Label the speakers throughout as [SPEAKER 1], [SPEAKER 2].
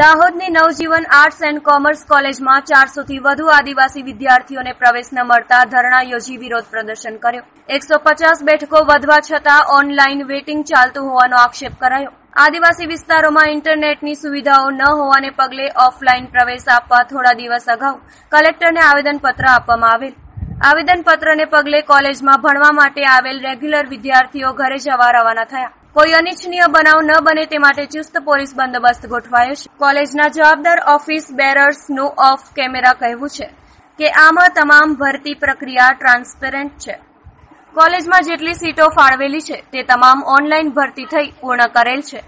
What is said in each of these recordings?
[SPEAKER 1] દાહોદની Navjivan arts and commerce કોલેજમાં ચારસોથી વધુ આદિવાસી વિદ્યાર્થીઓને પ્રવેશ ન મળતા ધરણા યોજી વિરોધ પ્રદર્શન કર્યો. એકસો પચાસ બેઠકો વધવા છતાં ઓનલાઈન વેટિંગ ચાલતું હોવાનો આક્ષેપ કરાયો. આદિવાસી વિસ્તારોમાં ઇન્ટરનેટની સુવિધાઓ ન હોવાને પગલે ઓફલાઈન પ્રવેશ આપવા થોડા દિવસ અગાઉ કલેક્ટરને આવેદનપત્ર આપવામાં આવેલ. આવેદનપત્રને પગલે કોલેજમાં ભણવા માટે આવેલ રેગ્યુલર વિદ્યાર્થીઓ ઘરે જવા રવાના થયા. કોઈ અનિચ્છનીય બનાવ ન બને તે માટે ચુસ્ત પોલીસ બંદોબસ્ત ગોઠવાયો છે. કોલેજના જવાબદાર ઓફિસ બેરર્સનું ઓફ કેમેરા કહેવું છે કે આમાં તમામ ભરતી પ્રક્રિયા ટ્રાન્સપેરન્ટ છે. કોલેજમાં જેટલી સીટો ફાળવેલી છે તે તમામ ઓનલાઈન ભરતી થઈ પૂર્ણ કરેલ છે.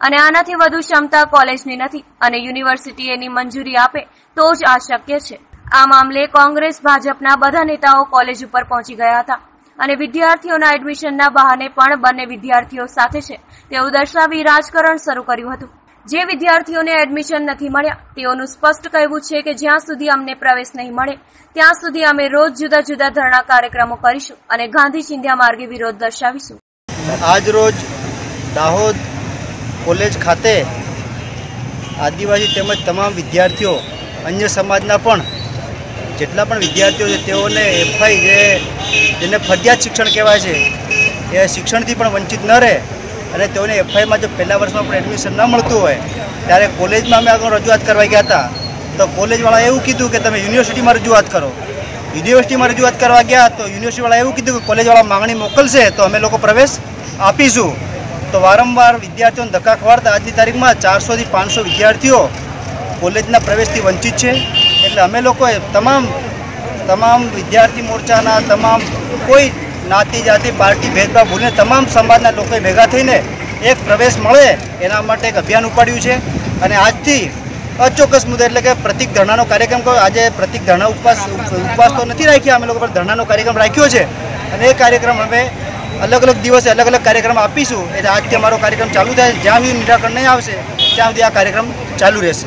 [SPEAKER 1] અને આનાથી વધુ ક્ષમતા કોલેજની નથી અને યુનિવર્સિટી એની મંજૂરી આપે તો જ આ શક્ય છે. આ મામલે કોંગ્રેસ, ભાજપના બધા નેતાઓ કોલેજ ઉપર પહોંચી ગયા હતા. અને વિદ્યાર્થીઓના એડમિશનના બહાને પણ બંને વિદ્યાર્થીઓ સાથે છે. તેવું દર્શાવી રાજકારણ શરૂ કર્યું હતું. જે વિદ્યાર્થીઓને એડમિશન નથી મળ્યા, તેઓનું સ્પષ્ટ કહેવું છે કે જ્યાં સુધી અમને પ્રવેશ નહીં મળે, ત્યાં સુધી અમે રોજ જુદા જુદા ધરણા કાર્યક્રમો કરીશું અને ગાંધી ચિંધ્યા માર્ગે વિરોધ દર્શાવીશું.
[SPEAKER 2] આજ રોજ દાહોદ કોલેજ ખાતે આદિવાસી તેમજ તમામ વિદ્યાર્થીઓ, અન્ય સમાજના પણ જેટલા પણ વિદ્યાર્થીઓ છે તેઓને એફઆઈ જે જેને ફરજિયાત શિક્ષણ કહેવાય છે, એ શિક્ષણથી પણ વંચિત ન રહે અને તેઓને એફઆઈમાં જો પહેલા વર્ષમાં પણ એડમિશન ન મળતું હોય, ત્યારે કોલેજમાં અમે આગળ રજૂઆત કરવા ગયા હતા. તો કોલેજવાળાએ એવું કીધું કે તમે યુનિવર્સિટીમાં રજૂઆત કરો. યુનિવર્સિટીમાં રજૂઆત કરવા ગયા તો યુનિવર્સિટીવાળાએ એવું કીધું કે કોલેજવાળા માંગણી મોકલશે તો અમે લોકો પ્રવેશ આપીશું. તો વારંવાર વિદ્યાર્થીઓને ધક્કા ખવાડતા આજની તારીખમાં ચારસોથી પાંચસો વિદ્યાર્થીઓ કોલેજના પ્રવેશથી વંચિત છે. એટલે અમે લોકોએ તમામ તમામ વિદ્યાર્થી મોરચાના તમામ કોઈ નાતી જાતિ, પાર્ટી, ભેદભાવ ભૂલીને તમામ સમાજના લોકોએ ભેગા થઈને એક પ્રવેશ મળે એના માટે એક અભિયાન ઉપાડ્યું છે. અને આજથી અચોક્કસ મુદ્દે એટલે કે પ્રતિક ધરણાનો કાર્યક્રમ કર્યો. આજે પ્રતિક ધરણા ઉપવાસ ઉપવાસ તો નથી રાખ્યા અમે લોકો, પણ ધરણાનો કાર્યક્રમ રાખ્યો છે. અને એ કાર્યક્રમ અમે અલગ અલગ દિવસે અલગ અલગ કાર્યક્રમ આપીશું. એટલે આજથી અમારો કાર્યક્રમ ચાલુ થાય. જ્યાં સુધી નિરાકરણ નહીં આવશે, ત્યાં સુધી આ કાર્યક્રમ ચાલુ રહેશે.